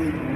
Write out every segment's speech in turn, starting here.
13,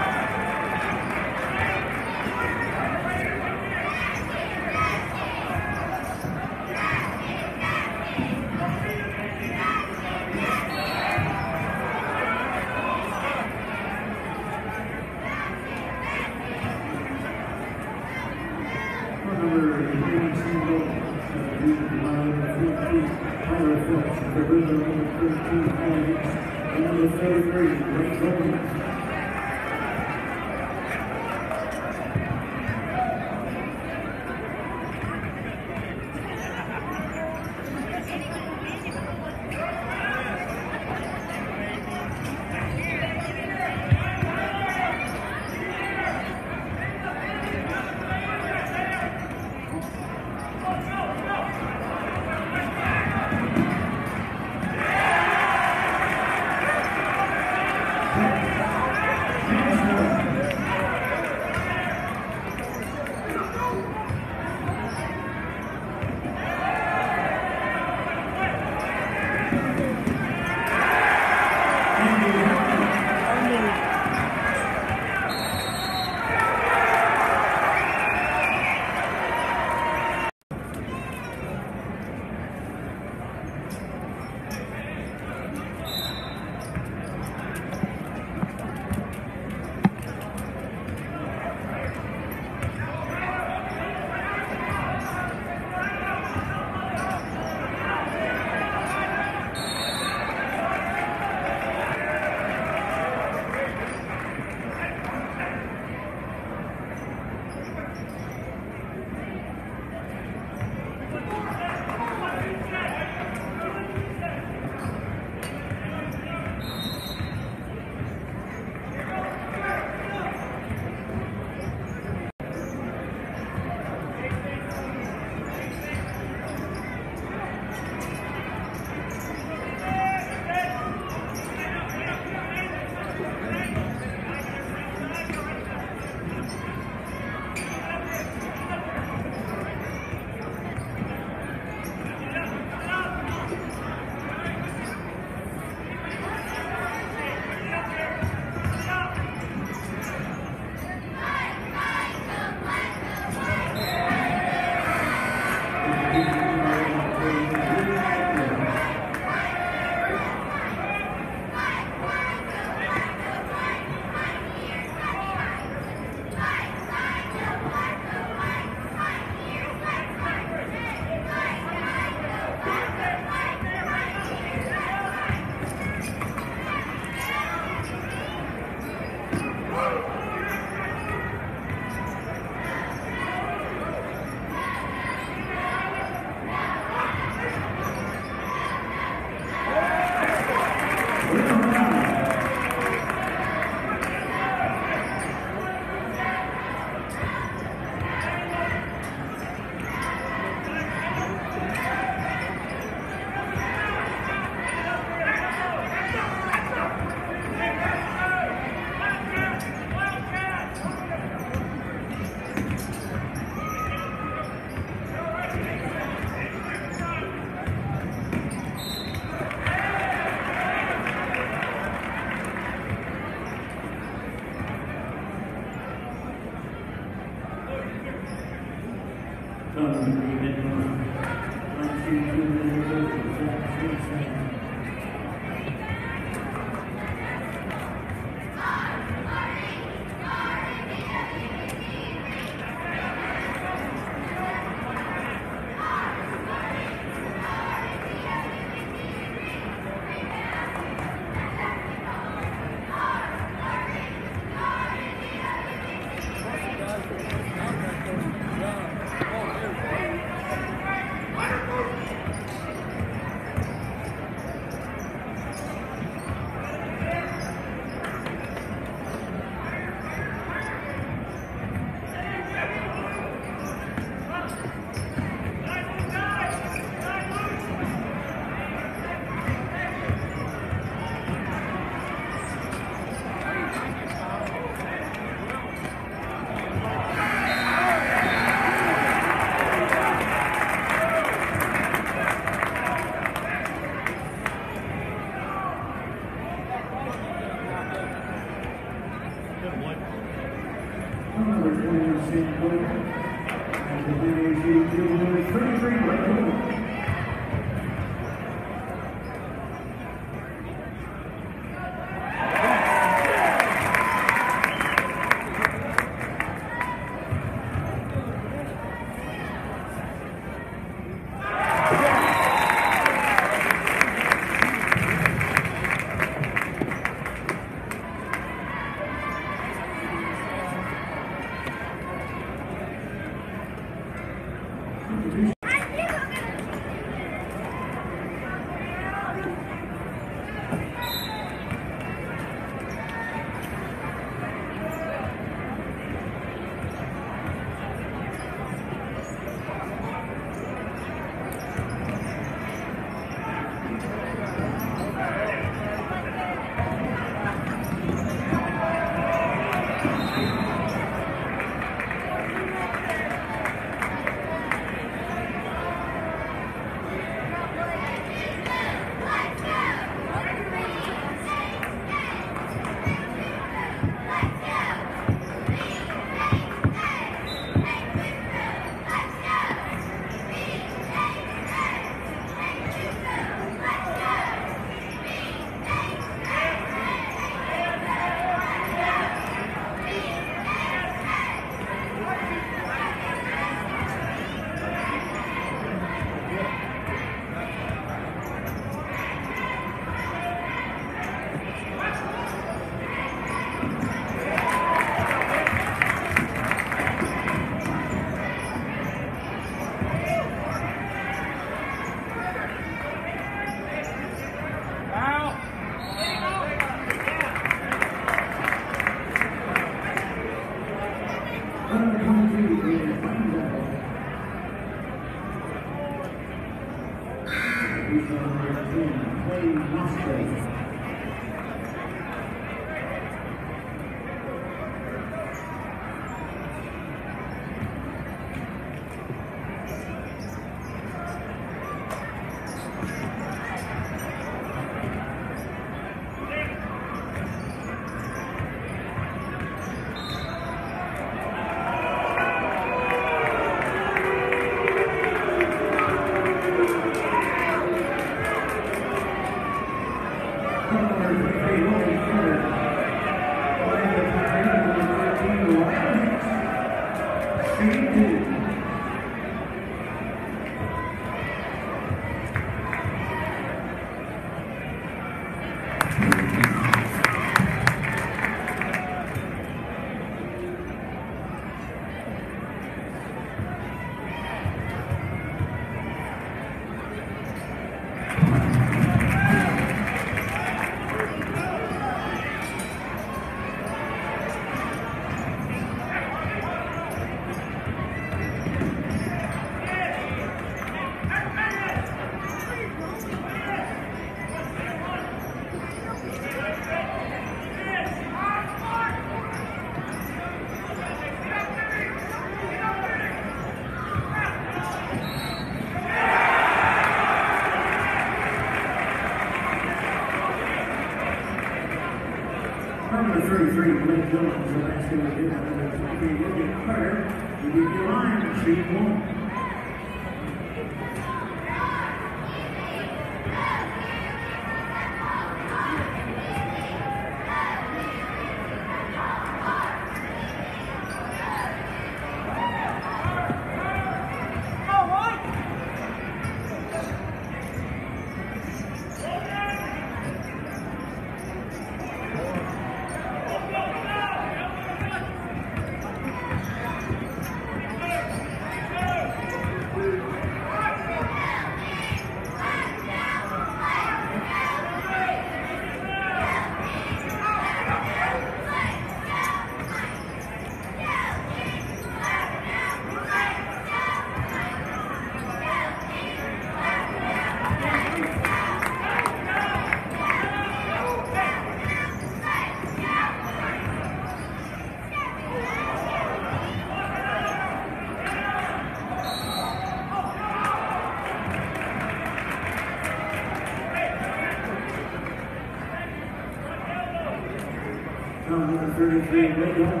Number 33,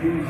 Great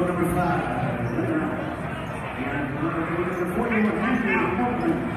Row number five. And uh, number 41, Andrew Portman.